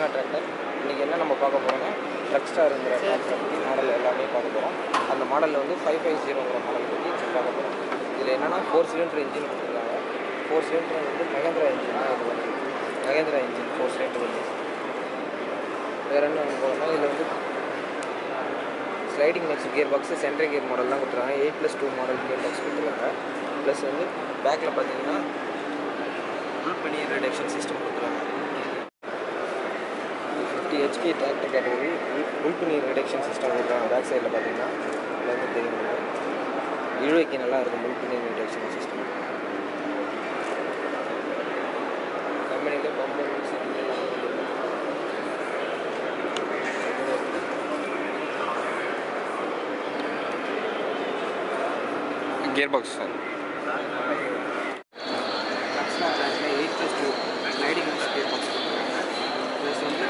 பார்க்க போகிறோம்னா ட்ரக் ஸ்டாருங்கிற பற்றி மாடல் எல்லாமே பார்க்க போகிறோம் அந்த மாடலில் வந்து ஃபைவ் ஃபைவ் ஜீரோங்கிற மாடல் பற்றி பார்க்க போகிறோம் இதில் என்னென்னா ஃபோர் சிலிண்டர் இன்ஜின் கொடுத்துருக்காங்க. ஃபோர் சிலிண்டர் வந்து மகேந்திரா இன்ஜின் தான் இது வந்து. மகேந்திரா இன்ஜின் ஃபோர் சிலிண்டர் வந்து வேறு என்ன போகணும்னா இதில் வந்து sliding next gear box central gear model தான் கொடுத்துருக்காங்க. Eight plus two model gear box கொடுத்துருக்காங்க. ப்ளஸ் வந்து பேக்கில் பார்த்தீங்கன்னா ஃபுல் பண்ணி ரிடக்ஷன் சிஸ்டம் கொடுத்துருக்காங்க. ஹெச்பி டிராக்டர் கேட்டகரி ஃபுல் பண்ணி ரிடக்ஷன் சிஸ்டம் கொடுக்குறாங்க பேக் சைடில் பார்த்தீங்கன்னா எல்லாமே தெரியும். இழுவைக்கு நல்லா இருக்கும் ஃபுல் பண்ணி ரிடக்ஷன் சிஸ்டம் கம்பெனியில் bumper gear box sir extra கிளாஸில் eight plus two sliding speed box கொடுத்துருக்காங்க ப்ளஸ் வந்து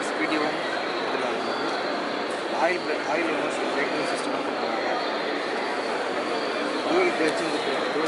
ஃபார்வர்ட் ரிவர்ஸ் இதில் இருக்குது ஆயில் ஆயில் ரிவர்ஸ் சிஸ்டம் கொடுத்துருக்காங்க டூவல் பிரேக்ஸும் கொடுத்துருக்காங்க